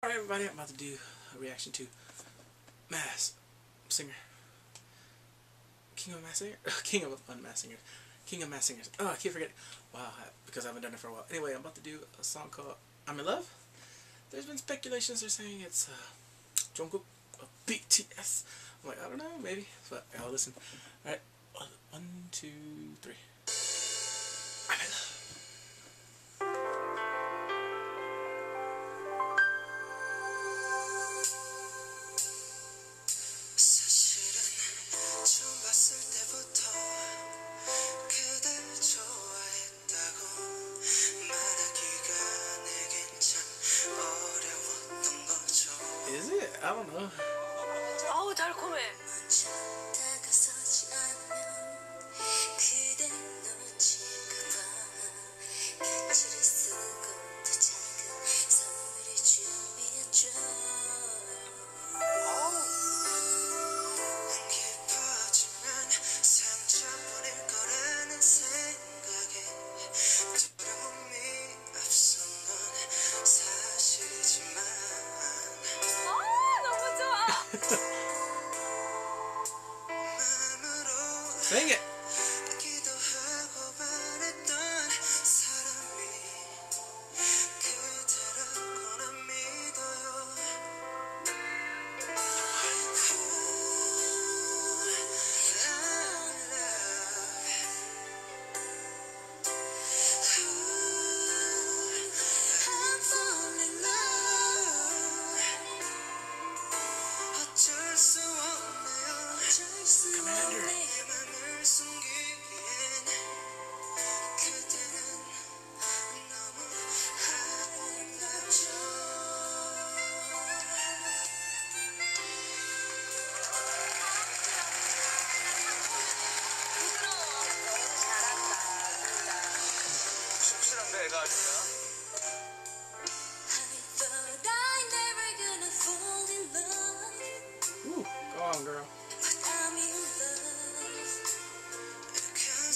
Alright everybody, I'm about to do a reaction to Mass Singer. King of Mass Singer? King of Unmasked Singers. King of Mass Singers. Oh, I keep forgetting. Wow, because I haven't done it for a while. Anyway, I'm about to do a song called I'm in Love. There's been speculations they're saying it's uh, Jungkook of BTS. I'm like, I don't know, maybe. But I'll listen. Alright, one, two, three. I'm in love. 다음은 뭐 아우 달콤해. Sing it!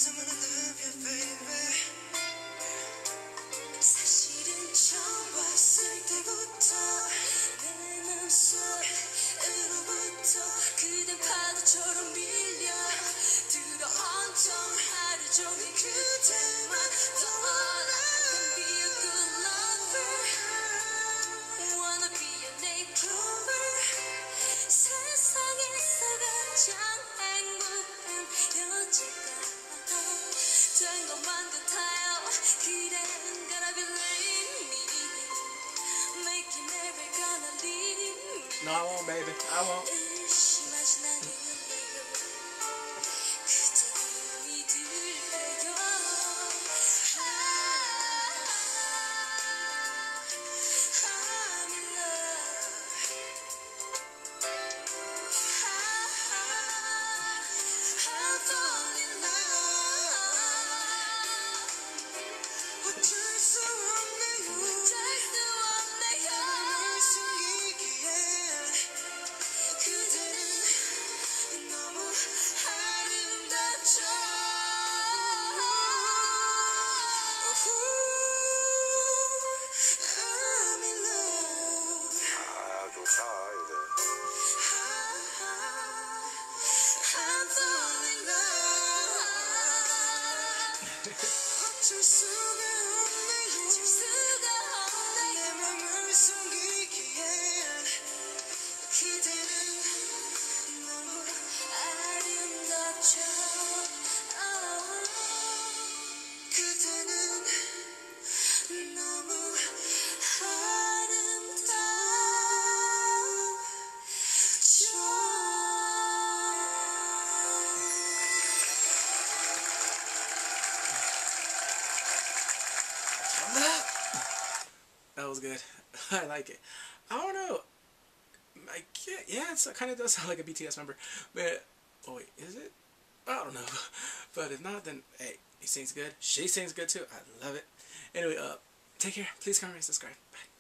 Cause I'm gonna No, I won't, baby. I won't. 의 so soon. That was good. I like it. I don't know. I get, yeah, it kind of does sound like a BTS member. But, oh wait, is it? I don't know. But if not, then, hey, he sings good. She sings good too. I love it. Anyway, uh, take care. Please comment subscribe. Bye.